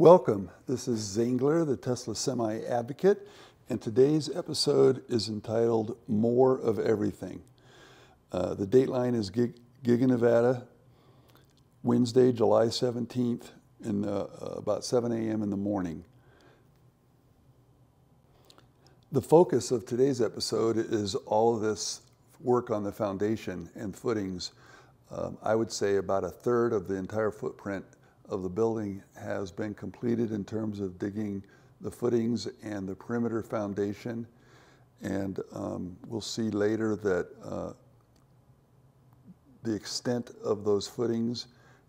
Welcome. This is Zanegler, the Tesla Semi Advocate, and today's episode is entitled More of Everything. Uh, the dateline is Gig- Giga Nevada, Wednesday, July 17th, in uh, about 7 a.m. in the morning. The focus of today's episode is all of this work on the foundation and footings. Um, I would say about a third of the entire footprint of the building has been completed in terms of digging the footings and the perimeter foundation. And um, we'll see later that uh, the extent of those footings,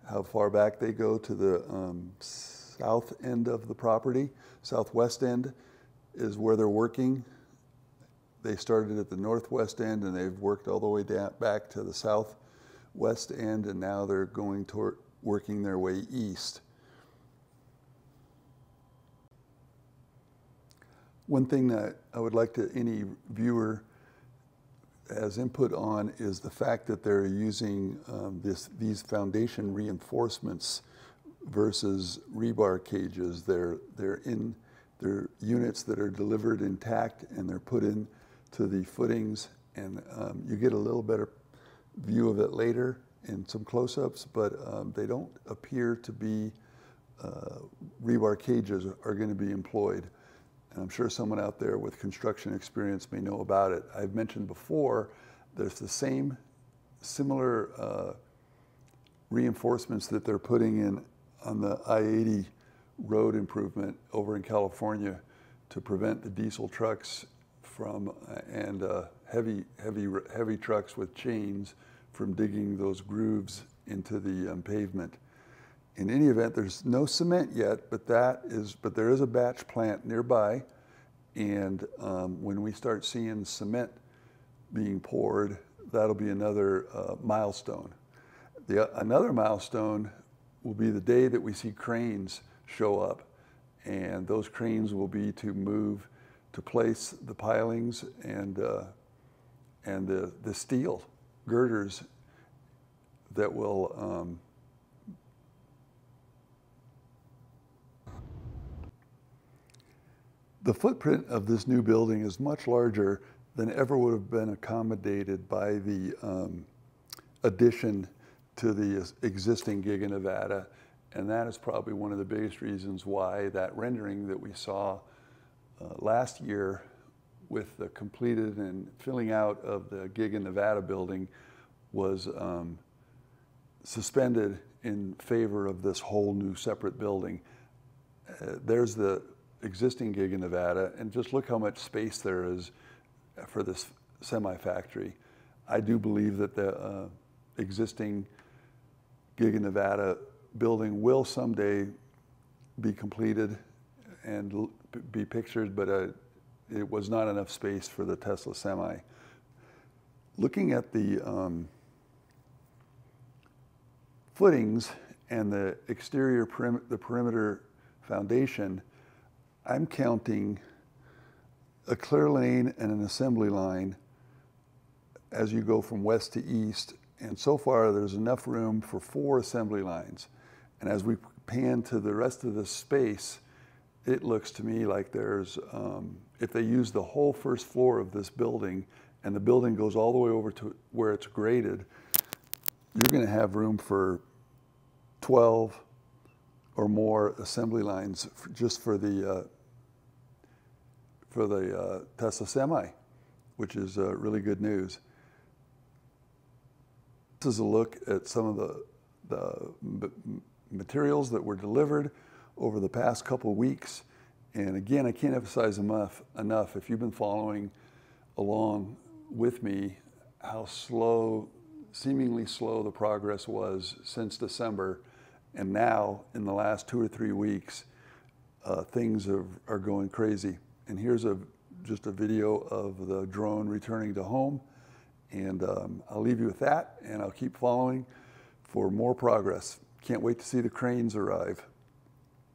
how far back they go to the um, south end of the property, southwest end is where they're working. They started at the northwest end and they've worked all the way down, back to the southwest end, and now they're going toward working their way east. One thing that I would like to any viewer as input on is the fact that they're using um, this, these foundation reinforcements versus rebar cages. They're, they're in they're units that are delivered intact and they're put in to the footings and um, you get a little better view of it later in some close-ups, but um, they don't appear to be uh, rebar cages are going to be employed. And I'm sure someone out there with construction experience may know about it. I've mentioned before, there's the same similar uh, reinforcements that they're putting in on the I-80 road improvement over in California to prevent the diesel trucks from uh, and uh, heavy, heavy, heavy trucks with chains from digging those grooves into the um, pavement. In any event, there's no cement yet, but that is, but there is a batch plant nearby, and um, when we start seeing cement being poured, that'll be another uh, milestone. The, another milestone will be the day that we see cranes show up, and those cranes will be to move to place the pilings and uh, and the the steel girders that will um, the footprint of this new building is much larger than ever would have been accommodated by the um, addition to the existing Giga Nevada. And that is probably one of the biggest reasons why that rendering that we saw uh, last year with the completed and filling out of the Giga Nevada building was um, suspended in favor of this whole new separate building. Uh, there's the existing Giga Nevada, and just look how much space there is for this semi-factory. I do believe that the uh, existing Giga Nevada building will someday be completed and be pictured, but uh, it was not enough space for the Tesla Semi. Looking at the um, footings and the exterior perim the perimeter foundation, I'm counting a clear lane and an assembly line as you go from west to east. And so far, there's enough room for four assembly lines. And as we pan to the rest of the space, it looks to me like there's, um, if they use the whole first floor of this building and the building goes all the way over to where it's graded, you're going to have room for 12 or more assembly lines for, just for the uh, for the uh, Tesla Semi, which is uh, really good news. This is a look at some of the, the materials that were delivered over the past couple weeks. And again, I can't emphasize enough, enough if you've been following along with me how slow, seemingly slow the progress was since December. And now, in the last two or three weeks, uh, things are, are going crazy. And here's a, just a video of the drone returning to home. And um, I'll leave you with that, and I'll keep following for more progress. Can't wait to see the cranes arrive.